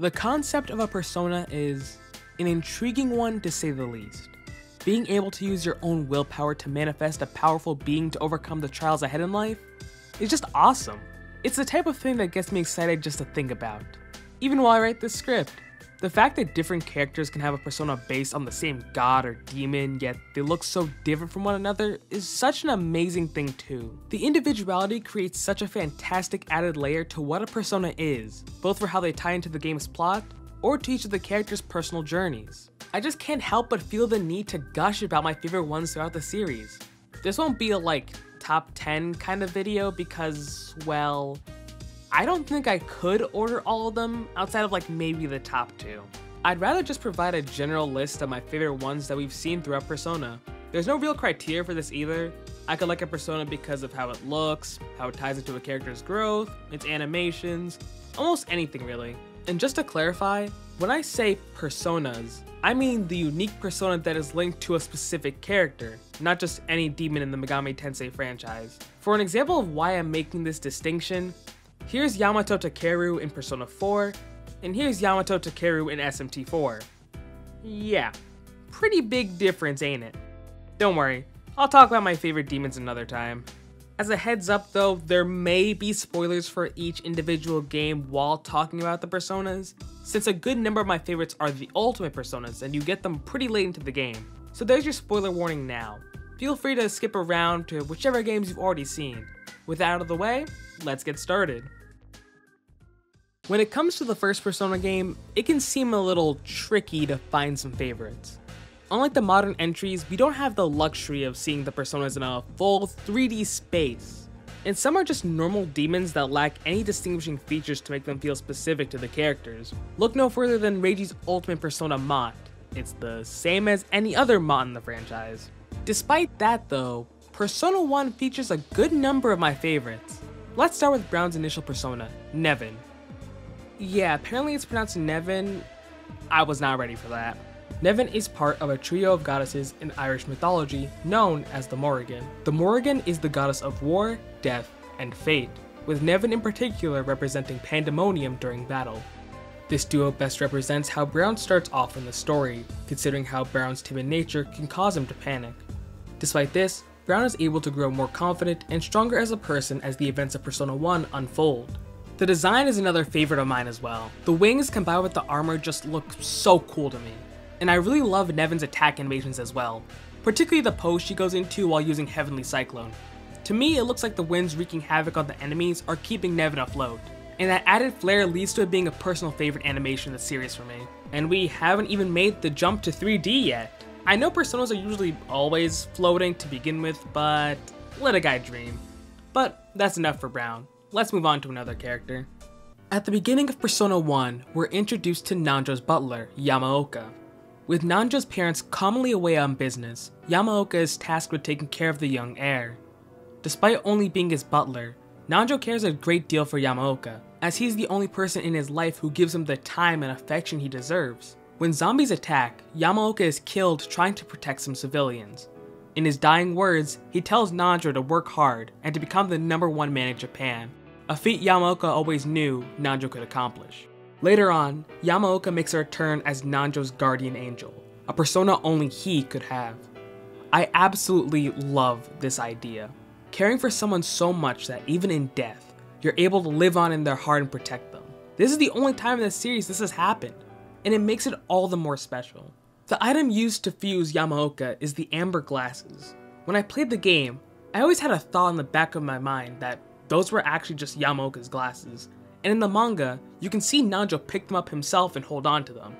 The concept of a persona is an intriguing one to say the least. Being able to use your own willpower to manifest a powerful being to overcome the trials ahead in life is just awesome. It's the type of thing that gets me excited just to think about, even while I write this script. The fact that different characters can have a persona based on the same god or demon, yet they look so different from one another, is such an amazing thing too. The individuality creates such a fantastic added layer to what a persona is, both for how they tie into the game's plot, or to each of the characters' personal journeys. I just can't help but feel the need to gush about my favorite ones throughout the series. This won't be a like top 10 kind of video because, well, I don't think I could order all of them outside of like maybe the top two. I'd rather just provide a general list of my favorite ones that we've seen throughout Persona. There's no real criteria for this either. I could like a Persona because of how it looks, how it ties into a character's growth, its animations, almost anything really. And just to clarify, when I say personas, I mean the unique persona that is linked to a specific character, not just any demon in the Megami Tensei franchise. For an example of why I'm making this distinction, Here's Yamato Takeru in Persona 4, and here's Yamato Takeru in SMT4. Yeah, pretty big difference, ain't it? Don't worry, I'll talk about my favorite demons another time. As a heads up though, there may be spoilers for each individual game while talking about the personas, since a good number of my favorites are the ultimate personas and you get them pretty late into the game. So there's your spoiler warning now. Feel free to skip around to whichever games you've already seen. With that out of the way, let's get started. When it comes to the first Persona game, it can seem a little tricky to find some favorites. Unlike the modern entries, we don't have the luxury of seeing the personas in a full 3D space. And some are just normal demons that lack any distinguishing features to make them feel specific to the characters. Look no further than Reiji's ultimate persona Mot. It's the same as any other Mot in the franchise. Despite that though, Persona 1 features a good number of my favorites. Let's start with Brown's initial persona, Nevin. Yeah, apparently it's pronounced Nevin. I was not ready for that. Nevin is part of a trio of goddesses in Irish mythology known as the Morrigan. The Morrigan is the goddess of war, death, and fate, with Nevin in particular representing pandemonium during battle. This duo best represents how Brown starts off in the story, considering how Brown's timid nature can cause him to panic. Despite this, Brown is able to grow more confident and stronger as a person as the events of Persona 1 unfold. The design is another favorite of mine as well. The wings combined with the armor just look so cool to me. And I really love Nevin's attack animations as well, particularly the pose she goes into while using Heavenly Cyclone. To me, it looks like the winds wreaking havoc on the enemies are keeping Nevin afloat. And that added flair leads to it being a personal favorite animation in the series for me. And we haven't even made the jump to 3D yet. I know personas are usually always floating to begin with, but let a guy dream. But that's enough for Brown let's move on to another character. At the beginning of Persona 1, we're introduced to Nanjo's butler, Yamaoka. With Nanjo's parents commonly away on business, Yamaoka is tasked with taking care of the young heir. Despite only being his butler, Nanjo cares a great deal for Yamaoka, as he's the only person in his life who gives him the time and affection he deserves. When zombies attack, Yamaoka is killed trying to protect some civilians. In his dying words, he tells Nanjo to work hard and to become the number one man in Japan, a feat Yamaoka always knew Nanjo could accomplish. Later on, Yamaoka makes a return as Nanjo's guardian angel, a persona only he could have. I absolutely love this idea. Caring for someone so much that even in death, you're able to live on in their heart and protect them. This is the only time in the series this has happened, and it makes it all the more special. The item used to fuse Yamaoka is the amber glasses. When I played the game, I always had a thought in the back of my mind that those were actually just Yamaoka's glasses. And in the manga, you can see Nanjo pick them up himself and hold on to them.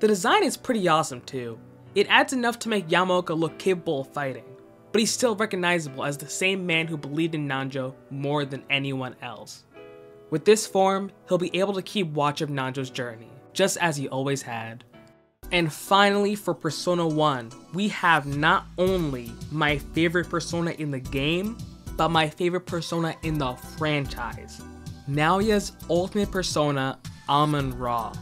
The design is pretty awesome too. It adds enough to make Yamaoka look capable of fighting, but he's still recognizable as the same man who believed in Nanjo more than anyone else. With this form, he'll be able to keep watch of Nanjo's journey, just as he always had. And finally, for Persona 1, we have not only my favorite Persona in the game, but my favorite persona in the franchise. Naoya's ultimate persona, Amon-Ra.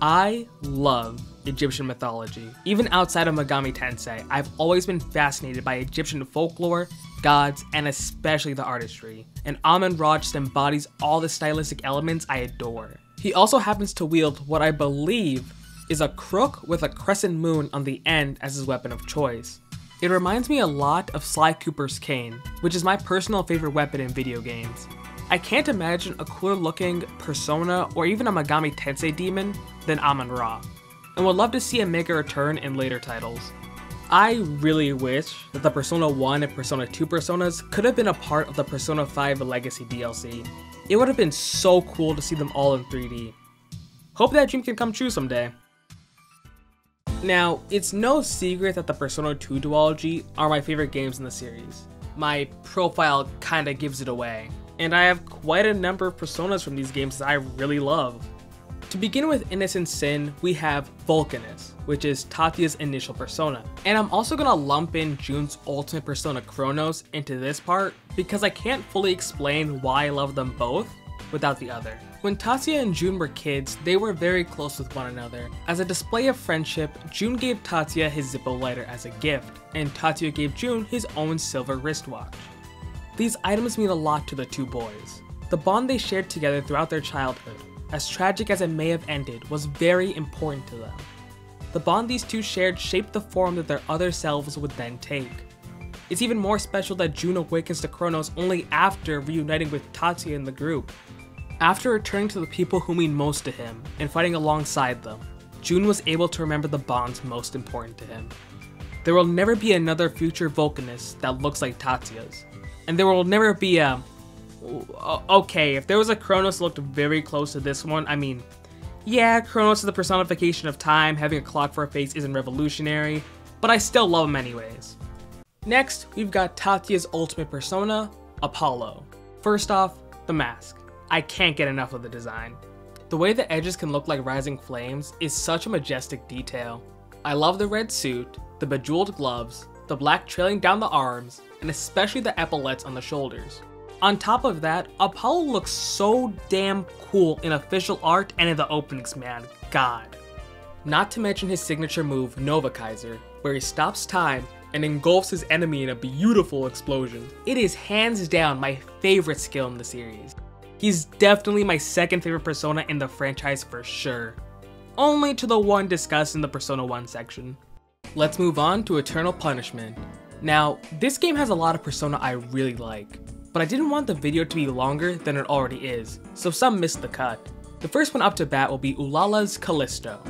I love Egyptian mythology. Even outside of Megami Tensei, I've always been fascinated by Egyptian folklore, gods, and especially the artistry. And Amon Ra just embodies all the stylistic elements I adore. He also happens to wield what I believe is a crook with a crescent moon on the end as his weapon of choice. It reminds me a lot of Sly Cooper's cane, which is my personal favorite weapon in video games. I can't imagine a cooler looking Persona or even a Megami Tensei demon than Amon Ra, and would love to see him make a return in later titles. I really wish that the Persona 1 and Persona 2 Personas could have been a part of the Persona 5 Legacy DLC. It would have been so cool to see them all in 3D. Hope that dream can come true someday. Now, it's no secret that the Persona 2 duology are my favorite games in the series. My profile kinda gives it away, and I have quite a number of personas from these games that I really love. To begin with Innocent Sin, we have Vulcanus, which is Tatsuya's initial persona. And I'm also gonna lump in Jun's ultimate persona Chronos into this part because I can't fully explain why I love them both without the other. When Tatsuya and Jun were kids, they were very close with one another. As a display of friendship, Jun gave Tatsuya his Zippo lighter as a gift, and Tatsuya gave Jun his own silver wristwatch. These items mean a lot to the two boys. The bond they shared together throughout their childhood, as tragic as it may have ended, was very important to them. The bond these two shared shaped the form that their other selves would then take. It's even more special that Jun awakens to Chronos only after reuniting with Tatsuya in the group. After returning to the people who mean most to him and fighting alongside them, Jun was able to remember the bonds most important to him. There will never be another future Vulcanus that looks like Tatsuya's, and there will never be a okay, if there was a Chronos looked very close to this one, I mean, yeah, Chronos is the personification of time, having a clock for a face isn't revolutionary, but I still love him anyways. Next, we've got Tatsuya's ultimate persona, Apollo. First off, the mask. I can't get enough of the design. The way the edges can look like rising flames is such a majestic detail. I love the red suit, the bejeweled gloves, the black trailing down the arms, and especially the epaulets on the shoulders. On top of that, Apollo looks so damn cool in official art and in the openings, man. God. Not to mention his signature move, Nova Kaiser, where he stops time and engulfs his enemy in a beautiful explosion. It is hands down my favorite skill in the series. He's definitely my second favorite persona in the franchise for sure. Only to the one discussed in the Persona 1 section. Let's move on to Eternal Punishment. Now, this game has a lot of Persona I really like, but I didn't want the video to be longer than it already is, so some missed the cut. The first one up to bat will be Ulala's Callisto.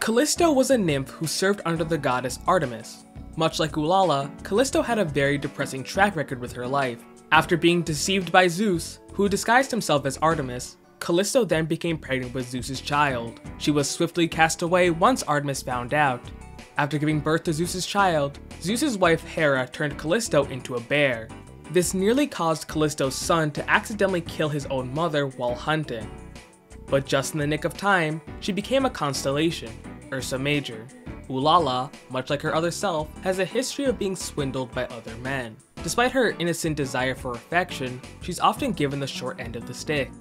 Callisto was a nymph who served under the goddess Artemis. Much like Ulala, Callisto had a very depressing track record with her life. After being deceived by Zeus, who disguised himself as Artemis, Callisto then became pregnant with Zeus's child. She was swiftly cast away once Artemis found out. After giving birth to Zeus's child, Zeus's wife Hera turned Callisto into a bear. This nearly caused Callisto's son to accidentally kill his own mother while hunting. But just in the nick of time, she became a constellation, Ursa Major. Ulala, much like her other self, has a history of being swindled by other men. Despite her innocent desire for affection, she's often given the short end of the stick.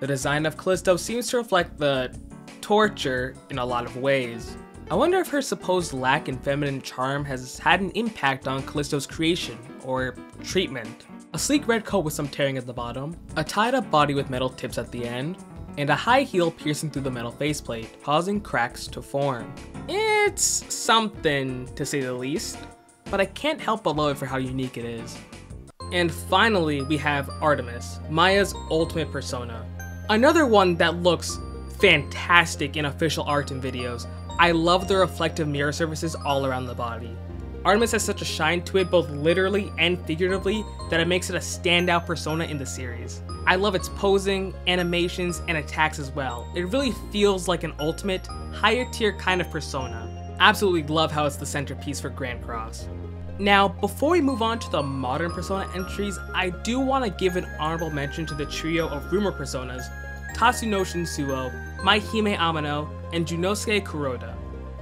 The design of Callisto seems to reflect the torture in a lot of ways. I wonder if her supposed lack in feminine charm has had an impact on Callisto's creation, or treatment. A sleek red coat with some tearing at the bottom, a tied up body with metal tips at the end, and a high heel piercing through the metal faceplate, causing cracks to form. It's something, to say the least, but I can't help but love it for how unique it is. And finally, we have Artemis, Maya's ultimate persona. Another one that looks fantastic in official art and videos. I love the reflective mirror surfaces all around the body. Artemis has such a shine to it both literally and figuratively that it makes it a standout persona in the series. I love its posing, animations, and attacks as well. It really feels like an ultimate, higher tier kind of persona. Absolutely love how it's the centerpiece for Grand Cross. Now, before we move on to the modern Persona entries, I do want to give an honorable mention to the trio of rumor personas, Tatsuno Shinsuo, Maihime Amano, and Junosuke Kuroda.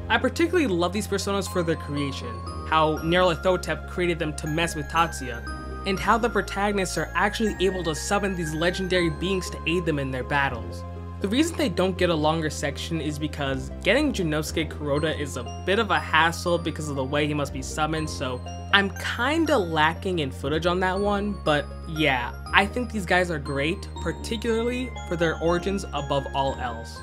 I particularly love these personas for their creation, how Nyarlathotep created them to mess with Tatsuya, and how the protagonists are actually able to summon these legendary beings to aid them in their battles. The reason they don't get a longer section is because getting Junosuke Kuroda is a bit of a hassle because of the way he must be summoned, so I'm kinda lacking in footage on that one, but yeah, I think these guys are great, particularly for their origins above all else.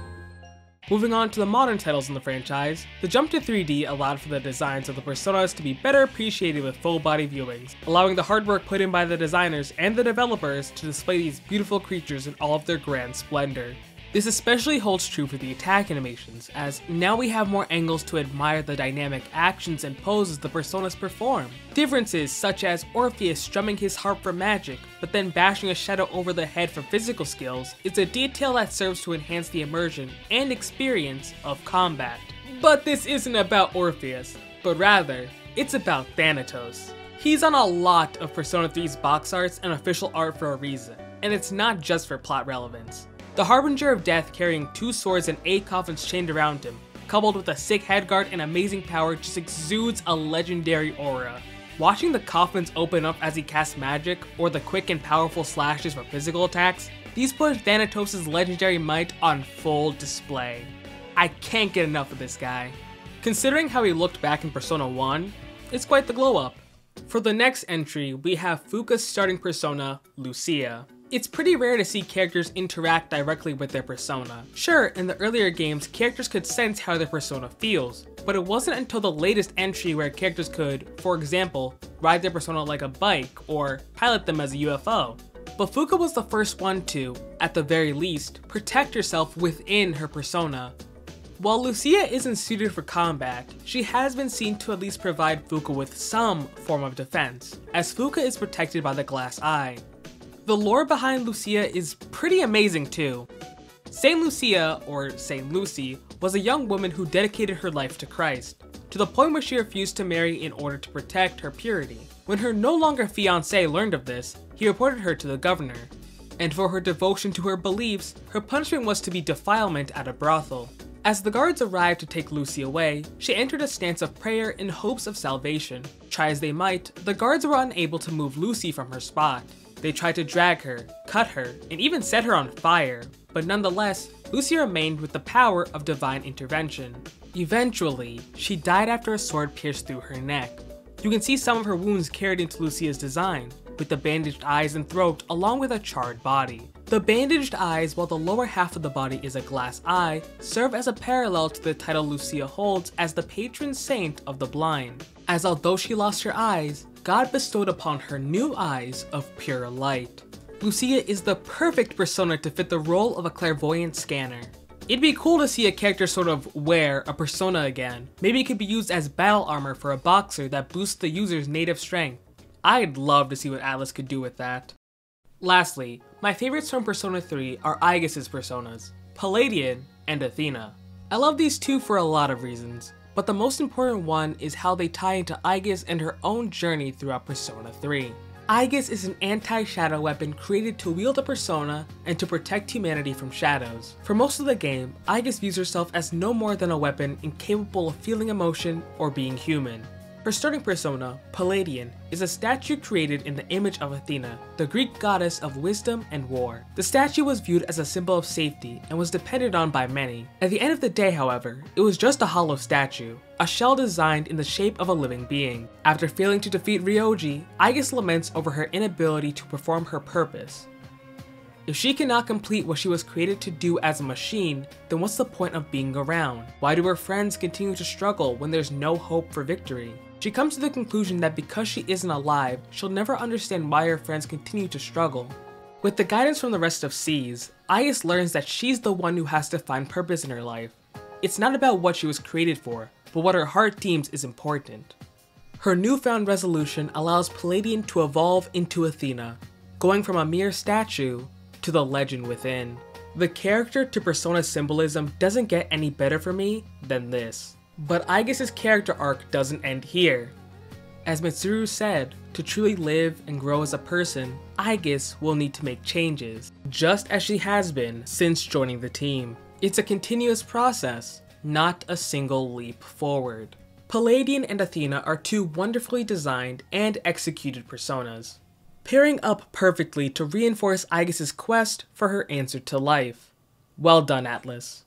Moving on to the modern titles in the franchise, the jump to 3D allowed for the designs of the personas to be better appreciated with full body viewings, allowing the hard work put in by the designers and the developers to display these beautiful creatures in all of their grand splendor. This especially holds true for the attack animations, as now we have more angles to admire the dynamic actions and poses the personas perform. Differences such as Orpheus strumming his harp for magic, but then bashing a shadow over the head for physical skills, is a detail that serves to enhance the immersion and experience of combat. But this isn't about Orpheus, but rather, it's about Thanatos. He's on a lot of Persona 3's box arts and official art for a reason, and it's not just for plot relevance. The Harbinger of Death carrying two swords and eight coffins chained around him, coupled with a sick headguard and amazing power just exudes a legendary aura. Watching the coffins open up as he casts magic, or the quick and powerful slashes for physical attacks, these put Thanatos' legendary might on full display. I can't get enough of this guy. Considering how he looked back in Persona 1, it's quite the glow up. For the next entry, we have Fuka's starting persona, Lucia. It's pretty rare to see characters interact directly with their persona. Sure, in the earlier games, characters could sense how their persona feels, but it wasn't until the latest entry where characters could, for example, ride their persona like a bike, or pilot them as a UFO. But Fuka was the first one to, at the very least, protect herself within her persona. While Lucia isn't suited for combat, she has been seen to at least provide Fuka with some form of defense, as Fuka is protected by the glass eye, the lore behind Lucia is pretty amazing too. Saint Lucia, or Saint Lucy, was a young woman who dedicated her life to Christ, to the point where she refused to marry in order to protect her purity. When her no longer fiance learned of this, he reported her to the governor, and for her devotion to her beliefs, her punishment was to be defilement at a brothel. As the guards arrived to take Lucy away, she entered a stance of prayer in hopes of salvation. Try as they might, the guards were unable to move Lucy from her spot, they tried to drag her, cut her, and even set her on fire, but nonetheless, Lucy remained with the power of divine intervention. Eventually, she died after a sword pierced through her neck. You can see some of her wounds carried into Lucia's design, with the bandaged eyes and throat along with a charred body. The bandaged eyes, while the lower half of the body is a glass eye, serve as a parallel to the title Lucia holds as the patron saint of the blind, as although she lost her eyes, God bestowed upon her new eyes of pure light. Lucia is the perfect persona to fit the role of a clairvoyant scanner. It'd be cool to see a character sort of wear a persona again. Maybe it could be used as battle armor for a boxer that boosts the user's native strength. I'd love to see what Atlus could do with that. Lastly, my favorites from Persona 3 are Aigis' personas, Palladion and Athena. I love these two for a lot of reasons. But the most important one is how they tie into Aigis and her own journey throughout Persona 3. Aigis is an anti-shadow weapon created to wield a persona and to protect humanity from shadows. For most of the game, Aigis views herself as no more than a weapon incapable of feeling emotion or being human. Her starting persona, Palladion, is a statue created in the image of Athena, the Greek goddess of wisdom and war. The statue was viewed as a symbol of safety and was depended on by many. At the end of the day, however, it was just a hollow statue, a shell designed in the shape of a living being. After failing to defeat Ryoji, Aigis laments over her inability to perform her purpose, if she cannot complete what she was created to do as a machine, then what's the point of being around? Why do her friends continue to struggle when there's no hope for victory? She comes to the conclusion that because she isn't alive, she'll never understand why her friends continue to struggle. With the guidance from the rest of SEES, Aigis learns that she's the one who has to find purpose in her life. It's not about what she was created for, but what her heart deems is important. Her newfound resolution allows Palladion to evolve into Athena, going from a mere statue to the legend within. The character to Persona symbolism doesn't get any better for me than this. But Aigis' character arc doesn't end here. As Mitsuru said, to truly live and grow as a person, Aigis will need to make changes, just as she has been since joining the team. It's a continuous process, not a single leap forward. Palladion and Athena are two wonderfully designed and executed personas pairing up perfectly to reinforce Aigis' quest for her answer to life. Well done, Atlus.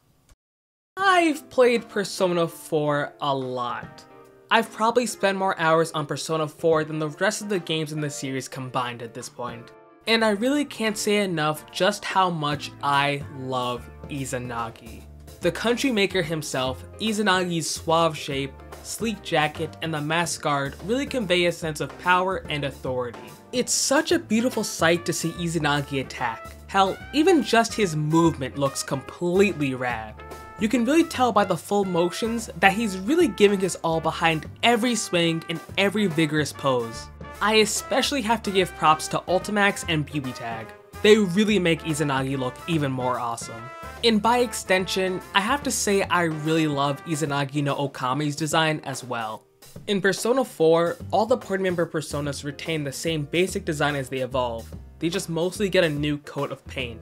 I've played Persona 4 a lot. I've probably spent more hours on Persona 4 than the rest of the games in the series combined at this point. And I really can't say enough just how much I love Izanagi. The country maker himself, Izanagi's suave shape, sleek jacket, and the mask guard really convey a sense of power and authority. It's such a beautiful sight to see Izanagi attack. Hell, even just his movement looks completely rad. You can really tell by the full motions that he's really giving his all behind every swing and every vigorous pose. I especially have to give props to Ultimax and BBTag. They really make Izanagi look even more awesome. And by extension, I have to say I really love Izanagi no Okami's design as well. In Persona 4, all the party member personas retain the same basic design as they evolve, they just mostly get a new coat of paint.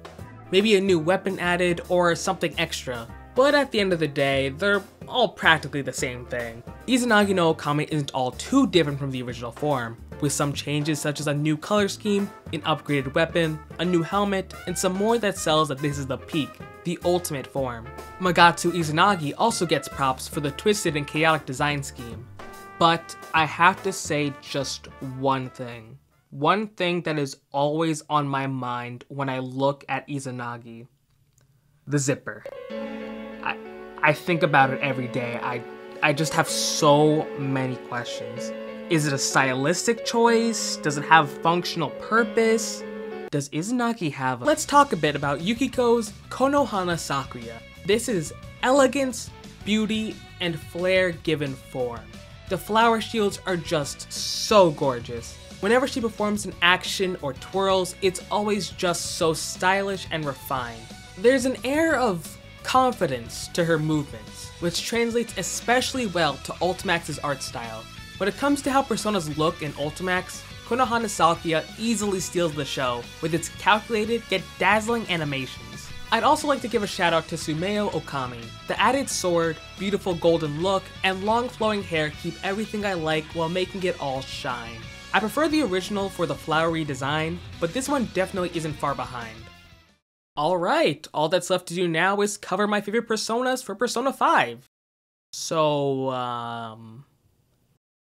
Maybe a new weapon added or something extra, but at the end of the day, they're all practically the same thing. Izanagi no Okami isn't all too different from the original form, with some changes such as a new color scheme, an upgraded weapon, a new helmet, and some more that sells that this is the peak, the ultimate form. Magatsu Izanagi also gets props for the twisted and chaotic design scheme. But I have to say just one thing. One thing that is always on my mind when I look at Izanagi. The zipper. I think about it every day. I I just have so many questions. Is it a stylistic choice? Does it have functional purpose? Does Izanagi have a- Let's talk a bit about Yukiko's Konohana Sakuya. This is elegance, beauty, and flair given form. The flower shields are just so gorgeous. Whenever she performs an action or twirls, it's always just so stylish and refined. There's an air of confidence to her movements, which translates especially well to Ultimax's art style. When it comes to how personas look in Ultimax, Konohana Sakuya easily steals the show with its calculated yet dazzling animations. I'd also like to give a shout out to Sumeo Okami. The added sword, beautiful golden look, and long flowing hair keep everything I like while making it all shine. I prefer the original for the flowery design, but this one definitely isn't far behind. Alright, all that's left to do now is cover my favorite personas for Persona 5. So, um...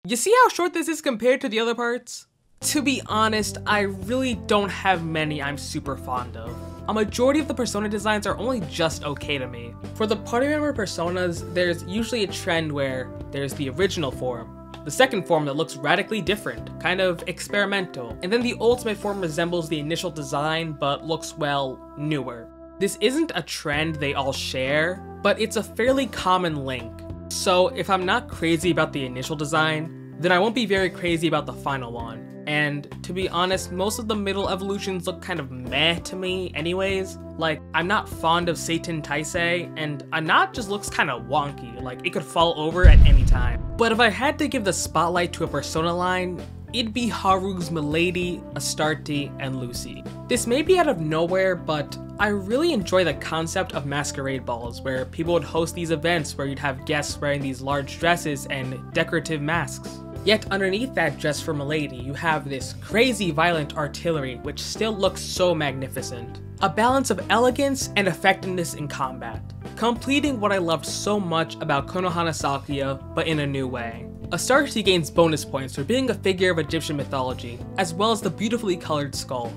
You see how short this is compared to the other parts? To be honest, I really don't have many I'm super fond of. A majority of the persona designs are only just okay to me. For the party member personas, there's usually a trend where there's the original form, the second form that looks radically different, kind of experimental, and then the ultimate form resembles the initial design but looks, well, newer. This isn't a trend they all share, but it's a fairly common link. So if I'm not crazy about the initial design, then I won't be very crazy about the final one. And to be honest, most of the middle evolutions look kind of meh to me anyways. Like, I'm not fond of Seiten Taisei, and Anat just looks kind of wonky, like it could fall over at any time. But if I had to give the spotlight to a persona line, it'd be Haru's Milady, Astarte, and Lucy. This may be out of nowhere, but I really enjoy the concept of masquerade balls, where people would host these events where you'd have guests wearing these large dresses and decorative masks. Yet underneath that dress for Milady, you have this crazy violent artillery which still looks so magnificent. A balance of elegance and effectiveness in combat, completing what I loved so much about Konohana Sakuya, but in a new way. Astarte gains bonus points for being a figure of Egyptian mythology, as well as the beautifully colored skull.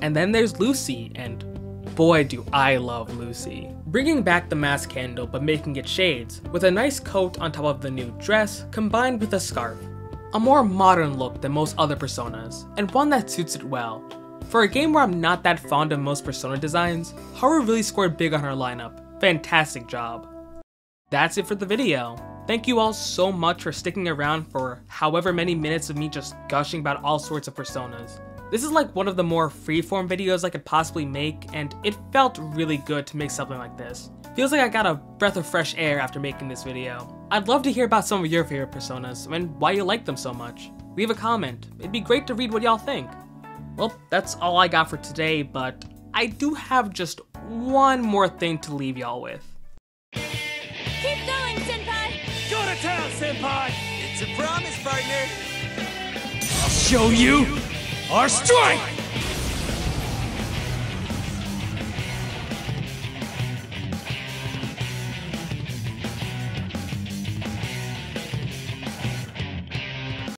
And then there's Lucy, and boy do I love Lucy. Bringing back the mask handle but making it shades, with a nice coat on top of the new dress combined with a scarf a more modern look than most other personas, and one that suits it well. For a game where I'm not that fond of most persona designs, Haru really scored big on her lineup. Fantastic job. That's it for the video. Thank you all so much for sticking around for however many minutes of me just gushing about all sorts of personas. This is like one of the more freeform videos I could possibly make, and it felt really good to make something like this. Feels like I got a breath of fresh air after making this video. I'd love to hear about some of your favorite personas and why you like them so much. Leave a comment, it'd be great to read what y'all think. Well, that's all I got for today, but I do have just one more thing to leave y'all with. Keep going, Senpai! Go to town, Senpai! It's a promise, partner! I'll show you our strength!